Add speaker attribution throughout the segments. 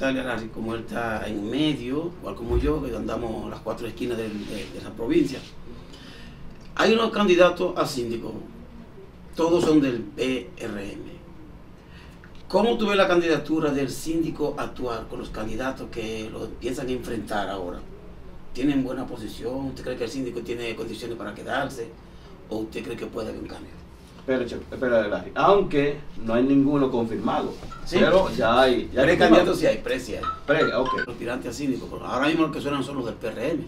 Speaker 1: Larry, como él está en medio, igual como yo, que andamos las cuatro esquinas de, de, la provincia, hay unos candidatos a síndico, todos son del PRM. ¿Cómo tú ves la candidatura del síndico actual con los candidatos que lo piensan enfrentar ahora? ¿Tienen buena posición? ¿Usted cree que el síndico tiene condiciones para quedarse? ¿O usted cree que puede haber un cambio?
Speaker 2: Aunque no hay ninguno confirmado. Pero ya hay. Ya
Speaker 1: hay candidatos sí hay, precia.
Speaker 2: Pre, ok.
Speaker 1: Los aspirantes a síndico. Ahora mismo los que suenan son los del PRM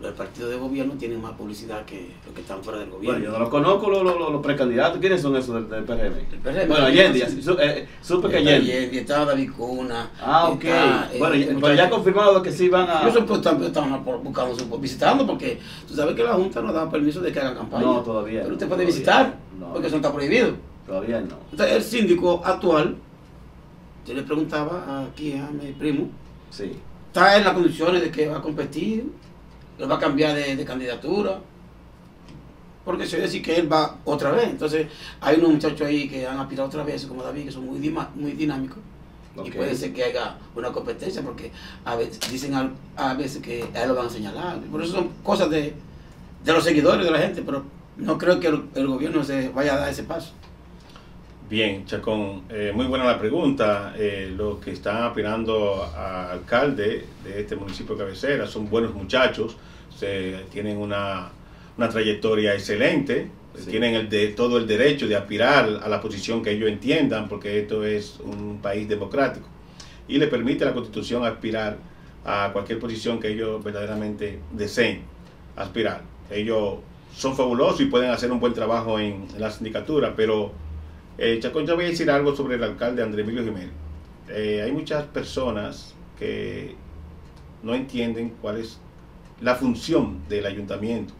Speaker 1: los partidos de gobierno tienen más publicidad que los que están fuera del gobierno.
Speaker 2: Bueno, yo no los conozco los, los, los precandidatos. ¿Quiénes son esos del, PRM?
Speaker 1: El PRM.
Speaker 2: Bueno, Allende, eh, supe que Allende.
Speaker 1: estaba David Cuna.
Speaker 2: Ah, ok. bueno, eh, pero ya ha confirmado que sí van a...
Speaker 1: Pues, están, están buscando, visitando porque tú sabes que la Junta no da permiso de que hagan campaña.
Speaker 2: No, todavía.
Speaker 1: Pero usted puede visitar porque eso no está prohibido.
Speaker 2: Todavía no.
Speaker 1: Entonces, el síndico actual, yo le preguntaba aquí a mi primo,
Speaker 2: sí.
Speaker 1: está en las condiciones de que va a competir él va a cambiar de, candidatura. Porque se decir que él va otra vez. Entonces, hay unos muchachos ahí que han aspirado otra vez, como David, que son muy, muy dinámicos. Y puede ser que haya una competencia, porque a veces, dicen a, veces que a él lo van a señalar. Por eso son cosas de, los seguidores de la gente, pero no creo que el gobierno se vaya a dar ese paso.
Speaker 3: Bien, Chacón, eh, muy buena la pregunta. Eh, los que están aspirando a alcalde de este municipio de cabecera son buenos muchachos, se, tienen una, trayectoria excelente, tienen el de, todo el derecho de aspirar a la posición que ellos entiendan, porque esto es un país democrático. Y le permite a la Constitución aspirar a cualquier posición que ellos verdaderamente deseen aspirar. Ellos son fabulosos y pueden hacer un buen trabajo en la sindicatura, pero eh, Chacón, yo voy a decir algo sobre el alcalde André Emilio Jiménez. Eh, hay muchas personas que no entienden cuál es la función del ayuntamiento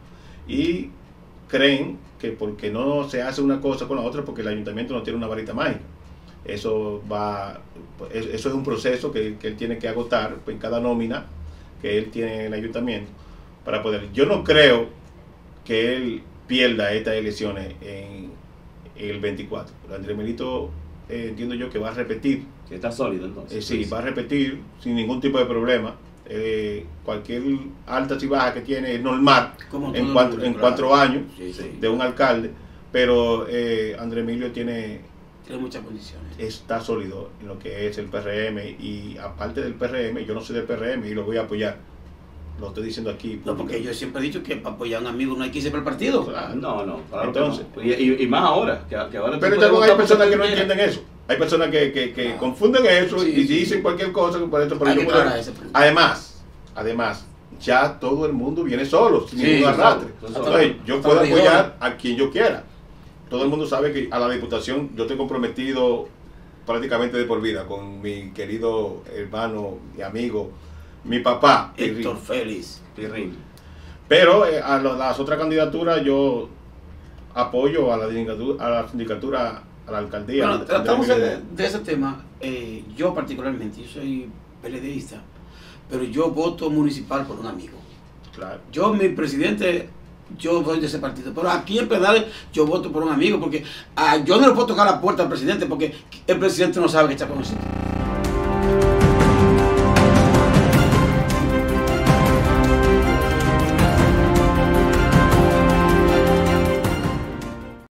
Speaker 3: y creen que porque no se hace una cosa con la otra, porque el ayuntamiento no tiene una varita mágica. Eso va, eso es un proceso que, que él tiene que agotar en cada nómina que él tiene en el ayuntamiento para poder. Yo no creo que él pierda estas elecciones en, el 24. Andrés Melito eh, entiendo yo que va a repetir.
Speaker 2: Que está sólido entonces.
Speaker 3: Eh, sí, va a repetir sin ningún tipo de problema. Eh, cualquier alta y baja que tiene es normal en, cuatro, en cuatro años de un alcalde, pero Andrés Emilio tiene,
Speaker 1: tiene muchas condiciones.
Speaker 3: Está sólido en lo que es el PRM y aparte del PRM, yo no soy del PRM y lo voy a apoyar lo estoy diciendo aquí.
Speaker 1: No, porque yo siempre he dicho que para apoyar a un amigo no hay que irse para el partido.
Speaker 2: no, no, Entonces, Y, y, más ahora. Que, ahora
Speaker 3: pero hay personas que no entienden eso. Hay personas que, que, que ah. confunden eso y dicen cualquier cosa. Por esto, por además, además, ya todo el mundo viene solo, sin ningún arrastre. Entonces, yo puedo apoyar a quien yo quiera. Todo el mundo sabe que a la diputación yo estoy comprometido prácticamente de por vida con mi querido hermano y amigo mi papá.
Speaker 1: Héctor Félix.
Speaker 3: Pero eh, a las otras candidaturas yo apoyo a la sindicatura, a la, sindicatura, a la alcaldía.
Speaker 1: Bueno, tratamos de, ese tema. Eh, yo particularmente, yo soy PLDista, pero yo voto municipal por un amigo.
Speaker 3: Claro.
Speaker 1: Yo, mi presidente, yo voy de ese partido. Pero aquí en Pedales yo voto por un amigo, porque ah, yo no le puedo tocar la puerta al presidente, porque el presidente no sabe que está con nosotros.